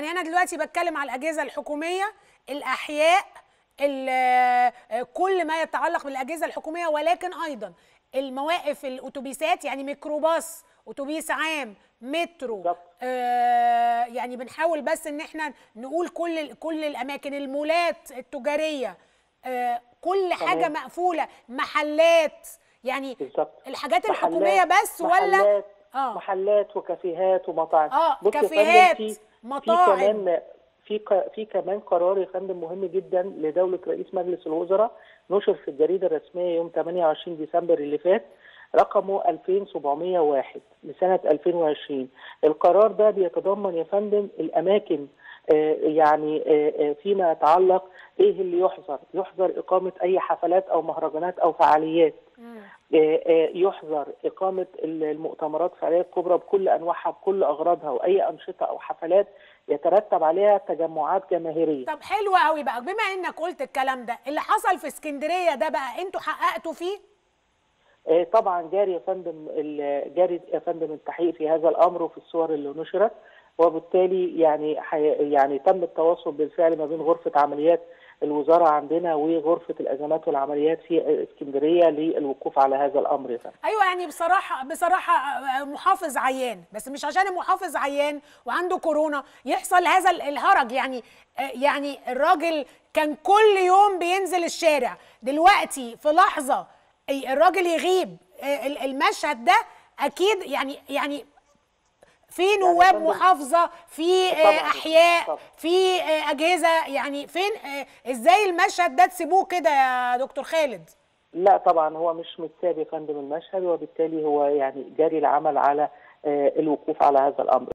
يعني أنا دلوقتي بتكلم على الأجهزة الحكومية الأحياء ال- كل ما يتعلق بالأجهزة الحكومية ولكن أيضا المواقف الأتوبيسات يعني ميكروباص أتوبيس عام مترو. آه يعني بنحاول بس إن إحنا نقول كل كل الأماكن المولات التجارية آه كل حاجة تمام. مقفولة محلات يعني بالظبط. الحاجات محلات- الحكومية بس ولا؟ محلات آه. محلات وكافيهات ومطاعم. آه كافيهات. في- مطاعم. في كمان في في كمان قرار يا فندم مهم جدا لدولة رئيس مجلس الوزراء. نشر في الجريدة الرسمية يوم 28 ديسمبر اللي فات رقمه 2701 لسنه 2020 القرار ده بيتضمن يا فندم الأماكن آه، يعني آه، آه، فيما يتعلق إيه اللي يحظر؟ يحظر إقامة أي حفلات أو مهرجانات أو فعاليات. آه، آه، يحظر إقامة المؤتمرات الفعلية الكبرى بكل أنواعها بكل أغراضها وأي أنشطة أو حفلات يترتب عليها تجمعات جماهيرية. طب حلو قوي بقى. بما إنك قلت الكلام ده اللي حصل في اسكندرية ده بقى أنتوا حققتوا فيه؟ آه، طبعا جاري يا فندم جاري يا فندم التحقيق في هذا الأمر وفي الصور اللي نشرت وبالتالي يعني يعني تم التواصل بالفعل ما بين غرفة عمليات الوزارة عندنا وغرفة الأزمات والعمليات في اسكندرية للوقوف على هذا الأمر. يا فندم أيوه يعني بصراحه بصراحة آه، محافظ عيان بس مش عشان المحافظ عيان وعنده كورونا يحصل هذا ال- الهرج. يعني آه، يعني الراجل كان كل يوم بينزل الشارع. دلوقتي في لحظة الراجل يغيب آه، ال- المشهد ده أكيد يعني يعني في نواب فندم- محافظة في آه، أحياء. في آه، أجهزة يعني فين آه، إزاي المشهد ده تسيبوه كده يا دكتور خالد؟ لا طبعا هو مش متساب يا فندم المشهد وبالتالي هو يعني جاري العمل على الوقوف على هذا الأمر.